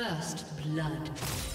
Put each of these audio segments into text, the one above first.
First blood.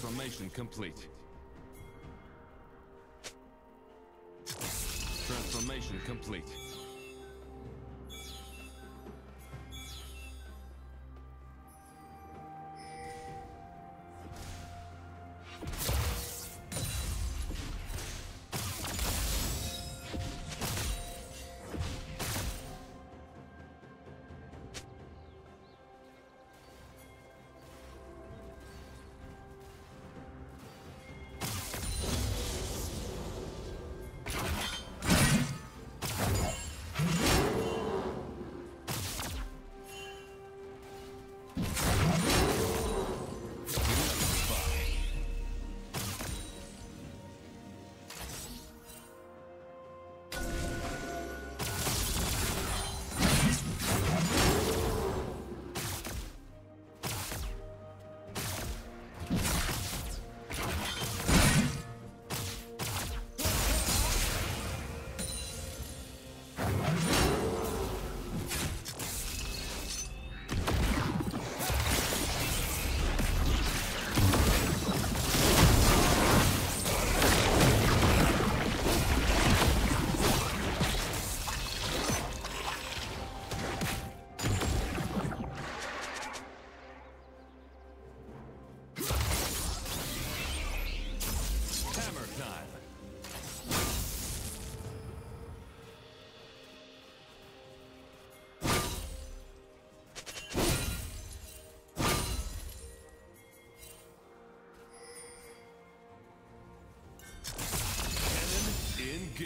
Transformation complete. Transformation complete.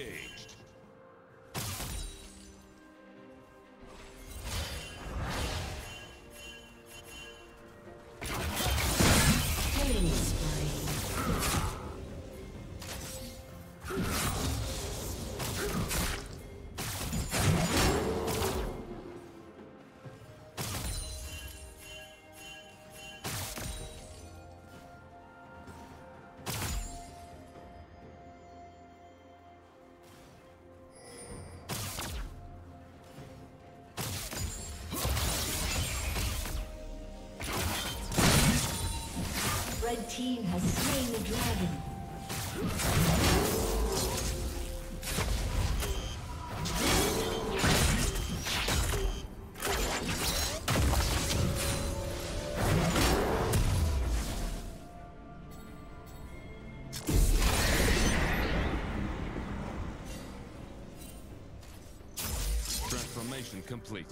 Cannon team has slain the dragon. Transformation complete.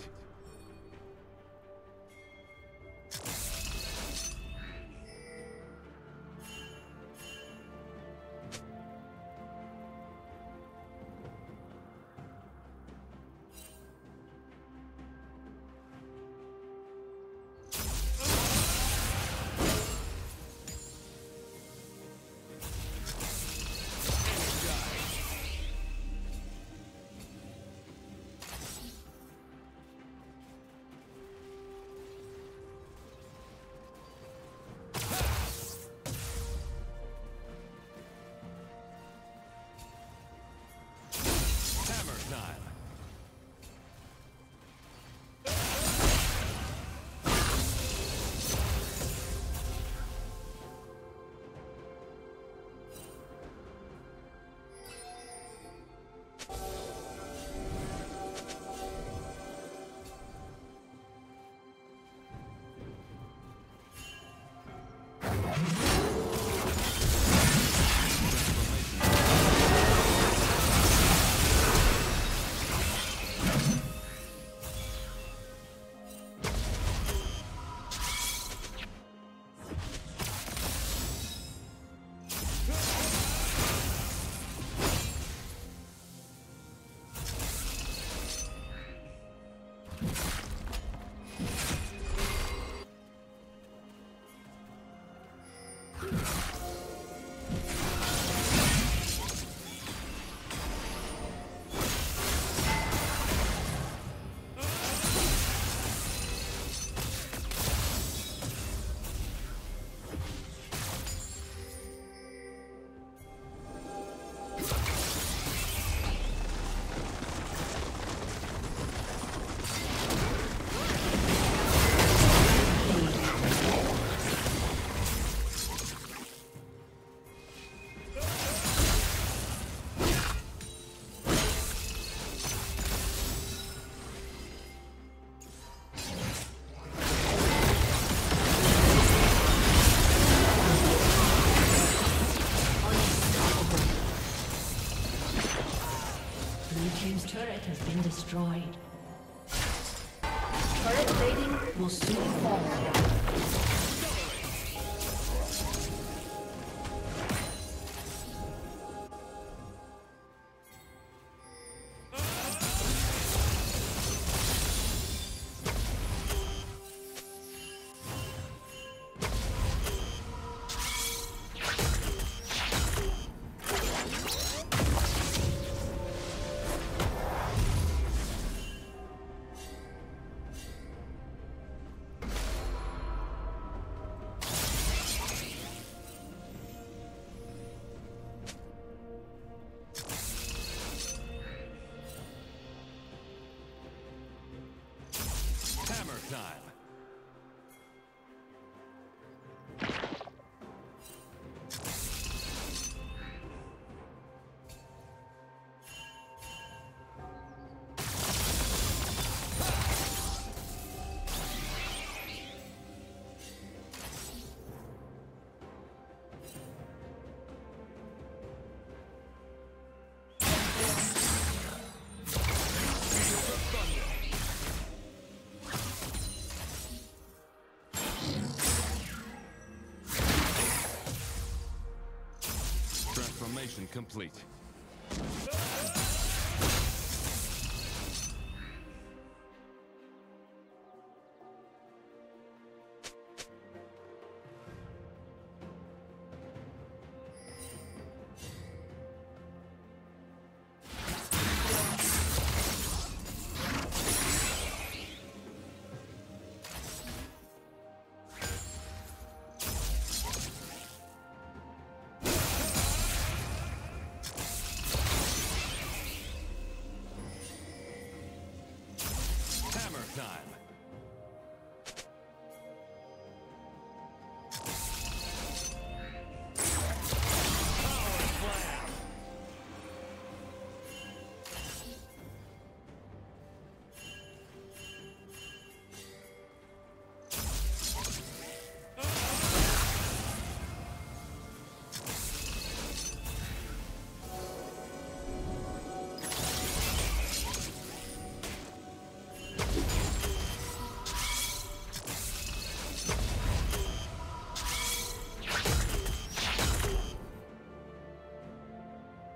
Transformation complete.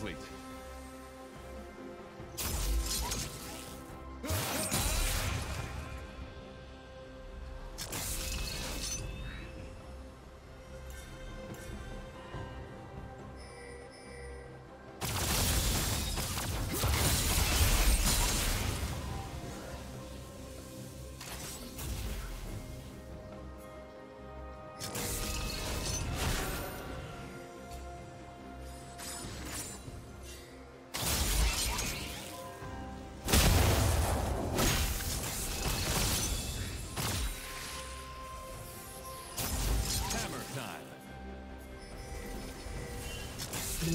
complete.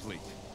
complete.